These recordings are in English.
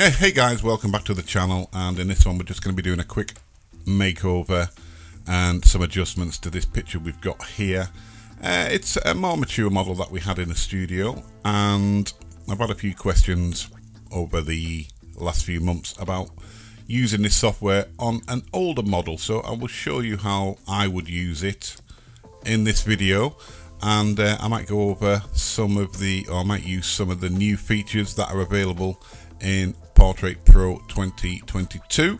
Hey, hey guys, welcome back to the channel and in this one we're just going to be doing a quick makeover and some adjustments to this picture we've got here. Uh, it's a more mature model that we had in the studio and I've had a few questions over the last few months about using this software on an older model so I will show you how I would use it in this video and uh, I might go over some of the or I might use some of the new features that are available in Portrait Pro 2022.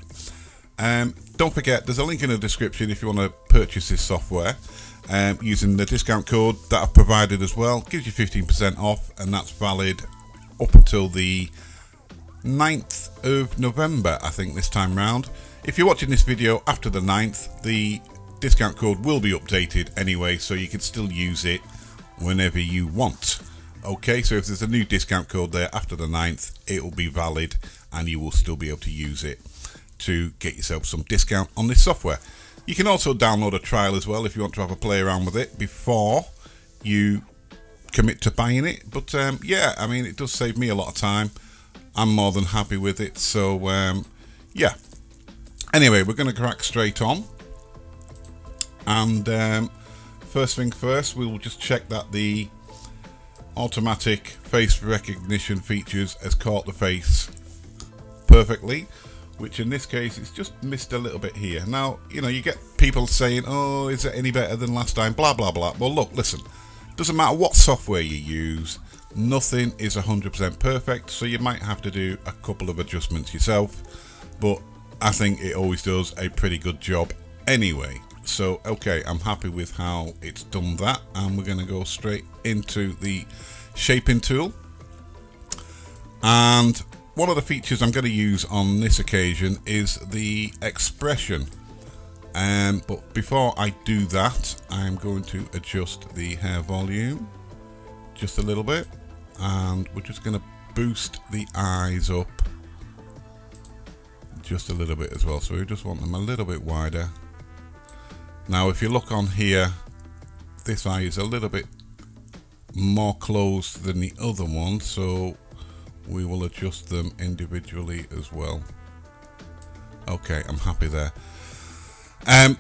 Um, don't forget, there's a link in the description if you want to purchase this software um, using the discount code that I've provided as well. Gives you 15% off, and that's valid up until the 9th of November, I think, this time round. If you're watching this video after the 9th, the discount code will be updated anyway, so you can still use it whenever you want. Okay, so if there's a new discount code there after the 9th, it will be valid and you will still be able to use it to get yourself some discount on this software. You can also download a trial as well if you want to have a play around with it before you commit to buying it. But um, yeah, I mean, it does save me a lot of time. I'm more than happy with it. So um, yeah. Anyway, we're going to crack straight on. And um, first thing first, we will just check that the automatic face recognition features has caught the face perfectly which in this case it's just missed a little bit here. Now you know you get people saying oh is it any better than last time? Blah blah blah. Well look listen doesn't matter what software you use nothing is 100% perfect so you might have to do a couple of adjustments yourself but I think it always does a pretty good job anyway so okay I'm happy with how it's done that and we're going to go straight into the shaping tool. And one of the features I'm going to use on this occasion is the expression. Um, but before I do that I'm going to adjust the hair volume just a little bit and we're just going to boost the eyes up just a little bit as well. So we just want them a little bit wider now if you look on here, this eye is a little bit more closed than the other one, so we will adjust them individually as well. Okay, I'm happy there. Um,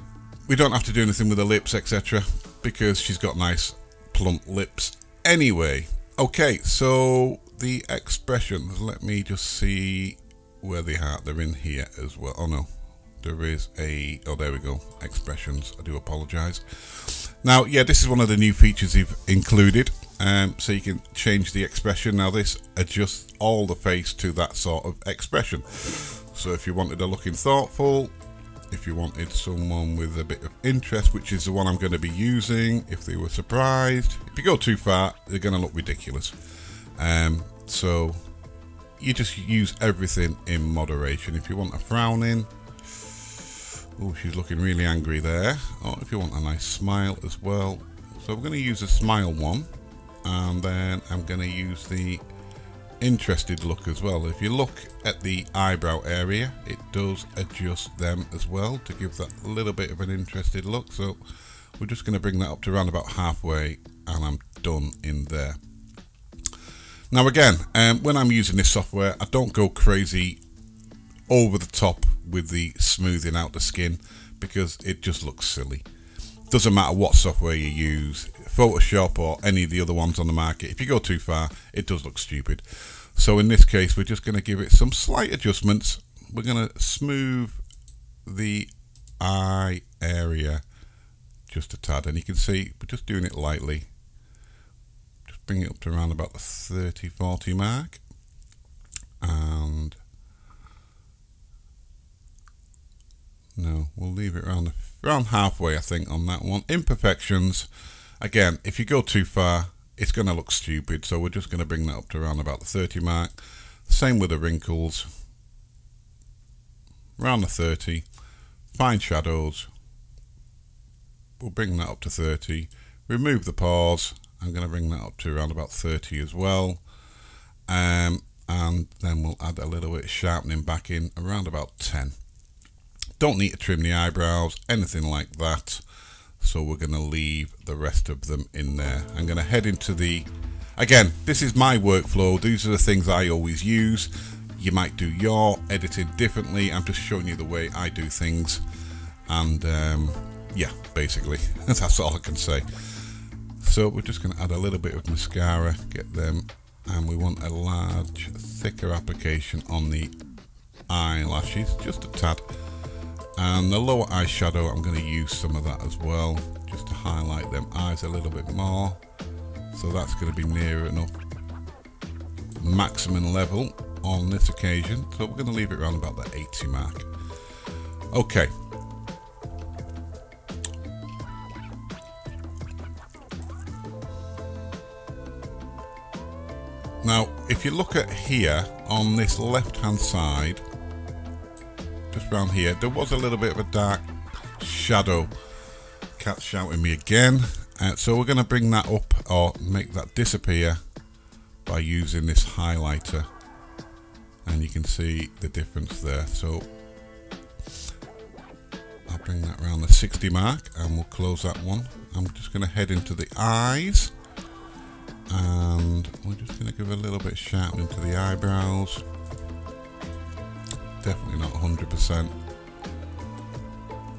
we don't have to do anything with the lips, etc., because she's got nice plump lips anyway. Okay, so the expressions, let me just see where they are. They're in here as well. Oh no, there is a oh there we go expressions. I do apologize. Now yeah this is one of the new features you've included um, so you can change the expression. Now this adjusts all the face to that sort of expression. So if you wanted a looking thoughtful if you wanted someone with a bit of interest which is the one I'm going to be using if they were surprised if you go too far they're going to look ridiculous. Um, so you just use everything in moderation. If you want a frowning Oh, she's looking really angry there. Oh, if you want a nice smile as well. So we're going to use a smile one. And then I'm going to use the interested look as well. If you look at the eyebrow area, it does adjust them as well to give that little bit of an interested look. So we're just going to bring that up to around about halfway and I'm done in there. Now again, um, when I'm using this software, I don't go crazy over the top with the smoothing out the skin because it just looks silly. Doesn't matter what software you use, Photoshop or any of the other ones on the market. If you go too far, it does look stupid. So in this case, we're just going to give it some slight adjustments. We're going to smooth the eye area just a tad. And you can see we're just doing it lightly. Just bring it up to around about the 30-40 mark. No, we'll leave it around, around halfway, I think, on that one. Imperfections, again, if you go too far, it's going to look stupid, so we're just going to bring that up to around about the 30 mark. Same with the wrinkles. Around the 30. Fine shadows. We'll bring that up to 30. Remove the pores. I'm going to bring that up to around about 30 as well. Um, and then we'll add a little bit of sharpening back in around about 10. Don't need to trim the eyebrows, anything like that. So we're going to leave the rest of them in there. I'm going to head into the... Again, this is my workflow. These are the things I always use. you might do your editing differently. I'm just showing you the way I do things. And um, yeah, basically, that's all I can say. So we're just going to add a little bit of mascara, get them, and we want a large, thicker application on the eyelashes, just a tad. And the lower eyeshadow, I'm going to use some of that as well, just to highlight them eyes a little bit more. So that's going to be near enough maximum level on this occasion. So we're going to leave it around about the 80 mark. Okay. Now, if you look at here on this left hand side, just around here, there was a little bit of a dark shadow. Cat shouting me again. Uh, so we're going to bring that up or make that disappear by using this highlighter. And you can see the difference there. So I'll bring that around the 60 mark and we'll close that one. I'm just going to head into the eyes. And we're just going to give a little bit of sharpening to the eyebrows definitely not 100%.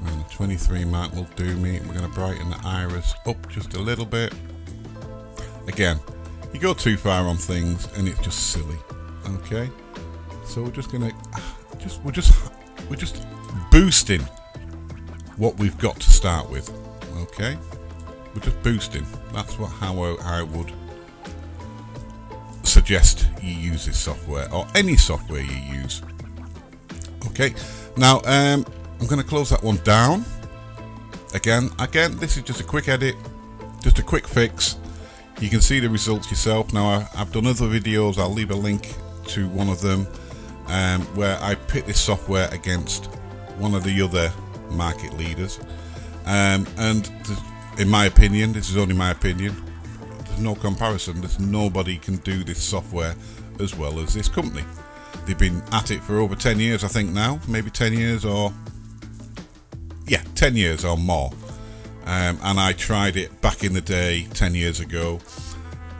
And 23 mark will do me. We're going to brighten the iris up just a little bit. Again, you go too far on things and it's just silly. Okay, so we're just going to just we're just we're just boosting what we've got to start with. Okay, we're just boosting. That's what how I, I would suggest you use this software or any software you use. Okay, now um, I'm going to close that one down. Again, again, this is just a quick edit, just a quick fix. You can see the results yourself. Now, I, have done other videos. I'll leave a link to one of them um, where I pit this software against one of the other market leaders. Um, and in my opinion, this is only my opinion, there's no comparison. There's nobody can do this software as well as this company. They've been at it for over 10 years, I think, now. Maybe 10 years or. Yeah, 10 years or more. Um, and I tried it back in the day, 10 years ago.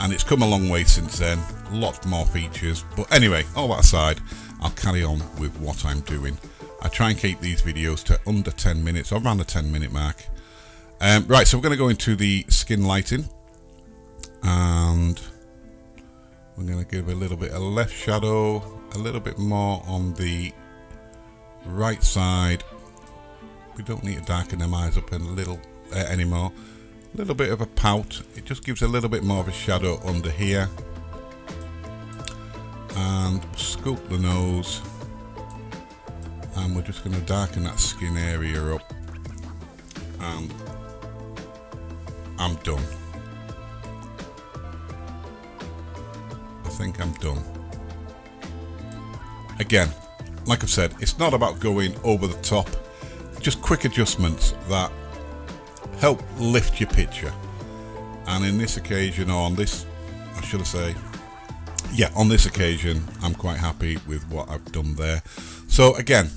And it's come a long way since then. Lots more features. But anyway, all that aside, I'll carry on with what I'm doing. I try and keep these videos to under 10 minutes, or around the 10 minute mark. Um, right, so we're going to go into the skin lighting. And we're going to give a little bit of left shadow a little bit more on the right side. We don't need to darken them eyes up a little uh, anymore. A little bit of a pout. It just gives a little bit more of a shadow under here. And sculpt the nose. And we're just going to darken that skin area up. And I'm done. I think I'm done. Again, like I've said, it's not about going over the top, just quick adjustments that help lift your picture. And in this occasion, or on this, I should say, yeah, on this occasion, I'm quite happy with what I've done there. So again,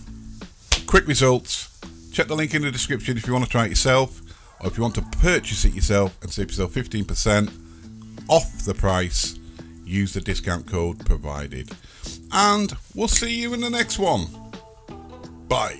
quick results. Check the link in the description if you want to try it yourself, or if you want to purchase it yourself and save yourself 15% off the price. Use the discount code provided and we'll see you in the next one. Bye.